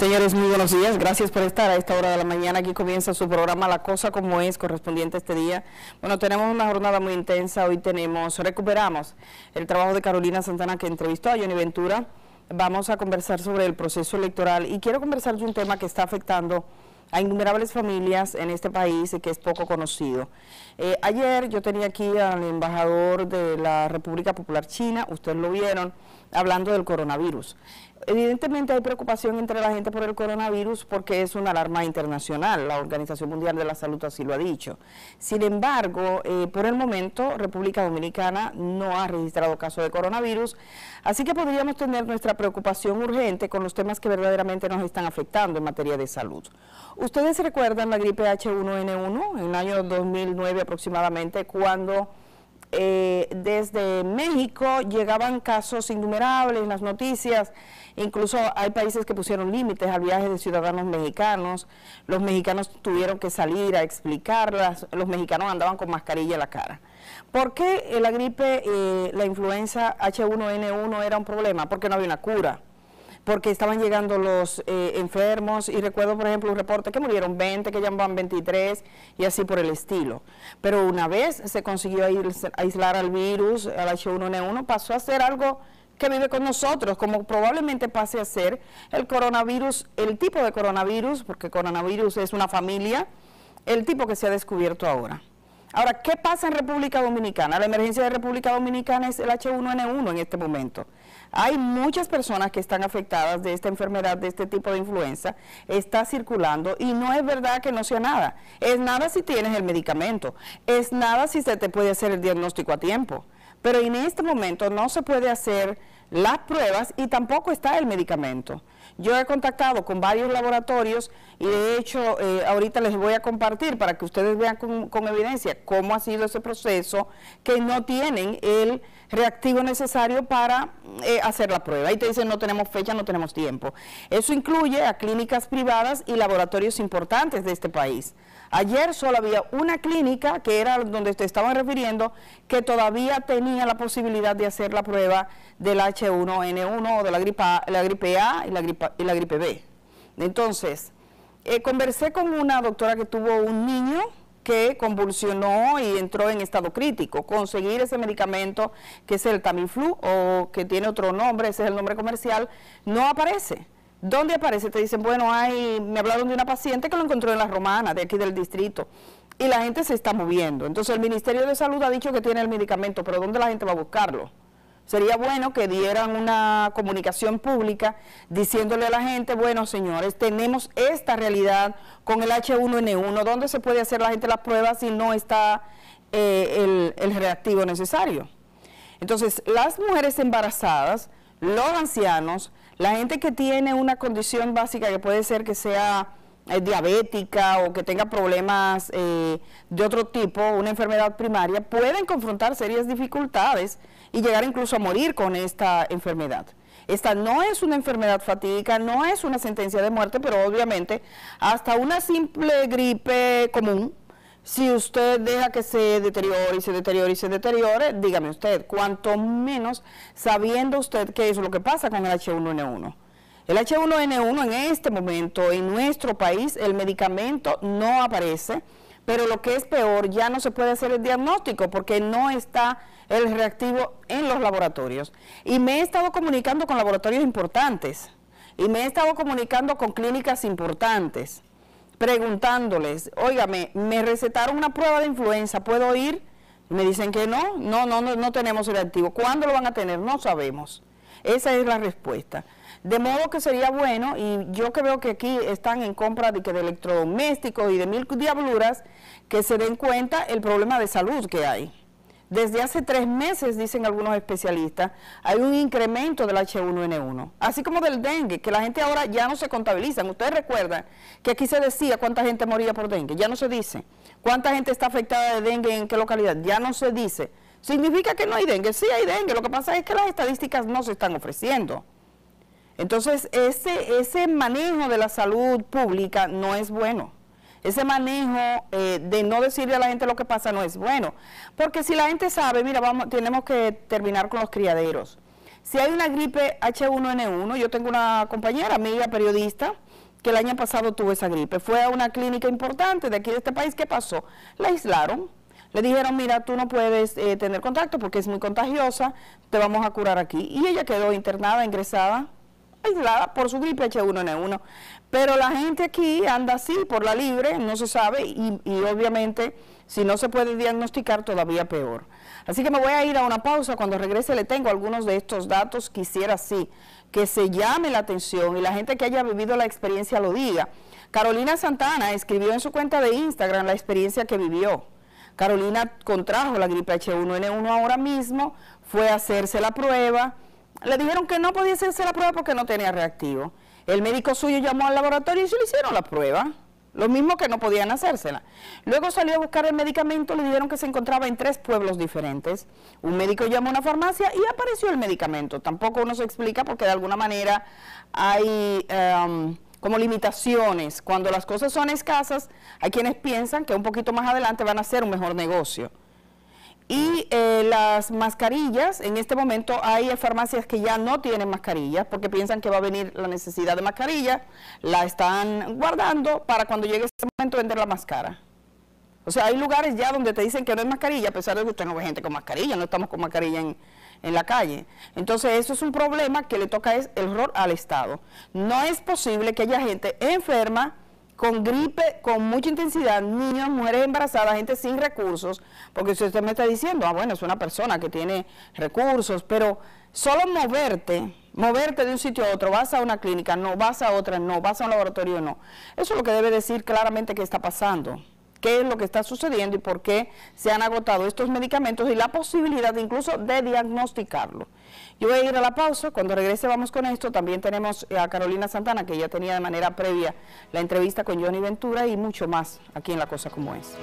Señores, muy buenos días. Gracias por estar a esta hora de la mañana. Aquí comienza su programa La Cosa Como Es, correspondiente a este día. Bueno, tenemos una jornada muy intensa. Hoy tenemos, recuperamos el trabajo de Carolina Santana que entrevistó a Johnny Ventura. Vamos a conversar sobre el proceso electoral y quiero conversar de un tema que está afectando a innumerables familias en este país que es poco conocido. Eh, ayer yo tenía aquí al embajador de la República Popular China, ustedes lo vieron, hablando del coronavirus. Evidentemente hay preocupación entre la gente por el coronavirus porque es una alarma internacional, la Organización Mundial de la Salud así lo ha dicho. Sin embargo, eh, por el momento República Dominicana no ha registrado caso de coronavirus, así que podríamos tener nuestra preocupación urgente con los temas que verdaderamente nos están afectando en materia de salud. Ustedes recuerdan la gripe H1N1 en el año 2009 aproximadamente cuando eh, desde México llegaban casos innumerables las noticias, incluso hay países que pusieron límites al viaje de ciudadanos mexicanos, los mexicanos tuvieron que salir a explicarlas, los mexicanos andaban con mascarilla en la cara. ¿Por qué la gripe, eh, la influenza H1N1 era un problema? Porque no había una cura porque estaban llegando los eh, enfermos y recuerdo por ejemplo un reporte que murieron 20, que llamaban 23 y así por el estilo. Pero una vez se consiguió aislar al virus, al H1N1, pasó a ser algo que vive con nosotros, como probablemente pase a ser el coronavirus, el tipo de coronavirus, porque coronavirus es una familia, el tipo que se ha descubierto ahora. Ahora, ¿qué pasa en República Dominicana? La emergencia de República Dominicana es el H1N1 en este momento. Hay muchas personas que están afectadas de esta enfermedad, de este tipo de influenza, está circulando y no es verdad que no sea nada. Es nada si tienes el medicamento, es nada si se te puede hacer el diagnóstico a tiempo. Pero en este momento no se puede hacer las pruebas y tampoco está el medicamento. Yo he contactado con varios laboratorios y de hecho eh, ahorita les voy a compartir para que ustedes vean con, evidencia cómo ha sido ese proceso que no tienen el reactivo necesario para eh, hacer la prueba. Y te dicen no tenemos fecha, no tenemos tiempo. Eso incluye a clínicas privadas y laboratorios importantes de este país. Ayer solo había una clínica, que era donde te estaban refiriendo, que todavía tenía la posibilidad de hacer la prueba del H1N1 o de la gripe A, la gripe A y, la gripe, y la gripe B. Entonces, eh, conversé con una doctora que tuvo un niño que convulsionó y entró en estado crítico. Conseguir ese medicamento, que es el Tamiflu, o que tiene otro nombre, ese es el nombre comercial, no aparece. ¿Dónde aparece? Te dicen, bueno, hay, me hablaron de una paciente que lo encontró en la Romana, de aquí del distrito, y la gente se está moviendo. Entonces el Ministerio de Salud ha dicho que tiene el medicamento, pero ¿dónde la gente va a buscarlo? Sería bueno que dieran una comunicación pública diciéndole a la gente, bueno señores, tenemos esta realidad con el H1N1, ¿dónde se puede hacer la gente las pruebas si no está eh, el, el reactivo necesario? Entonces, las mujeres embarazadas, los ancianos, la gente que tiene una condición básica que puede ser que sea eh, diabética o que tenga problemas eh, de otro tipo, una enfermedad primaria, pueden confrontar serias dificultades y llegar incluso a morir con esta enfermedad. Esta no es una enfermedad fatídica, no es una sentencia de muerte, pero obviamente hasta una simple gripe común si usted deja que se deteriore y se deteriore y se deteriore, dígame usted, cuanto menos sabiendo usted qué es lo que pasa con el H1N1. El H1N1 en este momento en nuestro país, el medicamento no aparece, pero lo que es peor, ya no se puede hacer el diagnóstico porque no está el reactivo en los laboratorios. Y me he estado comunicando con laboratorios importantes y me he estado comunicando con clínicas importantes preguntándoles, óigame, me recetaron una prueba de influenza, ¿puedo ir? me dicen que no, no, no, no, no tenemos el activo. ¿Cuándo lo van a tener? No sabemos. Esa es la respuesta. De modo que sería bueno, y yo que veo que aquí están en compra de, que de electrodomésticos y de mil diabluras, que se den cuenta el problema de salud que hay. Desde hace tres meses, dicen algunos especialistas, hay un incremento del H1N1, así como del dengue, que la gente ahora ya no se contabiliza. Ustedes recuerdan que aquí se decía cuánta gente moría por dengue, ya no se dice. ¿Cuánta gente está afectada de dengue en qué localidad? Ya no se dice. ¿Significa que no hay dengue? Sí hay dengue, lo que pasa es que las estadísticas no se están ofreciendo. Entonces, ese, ese manejo de la salud pública no es bueno. Ese manejo eh, de no decirle a la gente lo que pasa no es bueno. Porque si la gente sabe, mira, vamos, tenemos que terminar con los criaderos. Si hay una gripe H1N1, yo tengo una compañera, amiga, periodista, que el año pasado tuvo esa gripe. Fue a una clínica importante de aquí de este país. ¿Qué pasó? La aislaron. Le dijeron, mira, tú no puedes eh, tener contacto porque es muy contagiosa, te vamos a curar aquí. Y ella quedó internada, ingresada, aislada por su gripe H1N1. Pero la gente aquí anda así, por la libre, no se sabe y, y obviamente si no se puede diagnosticar todavía peor. Así que me voy a ir a una pausa, cuando regrese le tengo algunos de estos datos, quisiera sí que se llame la atención y la gente que haya vivido la experiencia lo diga. Carolina Santana escribió en su cuenta de Instagram la experiencia que vivió. Carolina contrajo la gripe H1N1 ahora mismo, fue a hacerse la prueba, le dijeron que no podía hacerse la prueba porque no tenía reactivo. El médico suyo llamó al laboratorio y se le hicieron la prueba. Lo mismo que no podían hacérsela. Luego salió a buscar el medicamento, le dijeron que se encontraba en tres pueblos diferentes. Un médico llamó a una farmacia y apareció el medicamento. Tampoco uno se explica porque de alguna manera hay em, como limitaciones. Cuando las cosas son escasas, hay quienes piensan que un poquito más adelante van a ser un mejor negocio. Y eh, las mascarillas, en este momento hay farmacias que ya no tienen mascarillas porque piensan que va a venir la necesidad de mascarilla, la están guardando para cuando llegue ese momento vender la máscara. O sea, hay lugares ya donde te dicen que no hay mascarilla, a pesar de que usted no ve gente con mascarilla, no estamos con mascarilla en, en la calle. Entonces, eso es un problema que le toca es el rol al Estado. No es posible que haya gente enferma con gripe con mucha intensidad, niños, mujeres embarazadas, gente sin recursos, porque si usted me está diciendo, ah, bueno, es una persona que tiene recursos, pero solo moverte, moverte de un sitio a otro, vas a una clínica, no, vas a otra, no, vas a un laboratorio, no. Eso es lo que debe decir claramente que está pasando qué es lo que está sucediendo y por qué se han agotado estos medicamentos y la posibilidad incluso de diagnosticarlo. Yo voy a ir a la pausa, cuando regrese vamos con esto, también tenemos a Carolina Santana, que ya tenía de manera previa la entrevista con Johnny Ventura y mucho más aquí en La Cosa Como Es.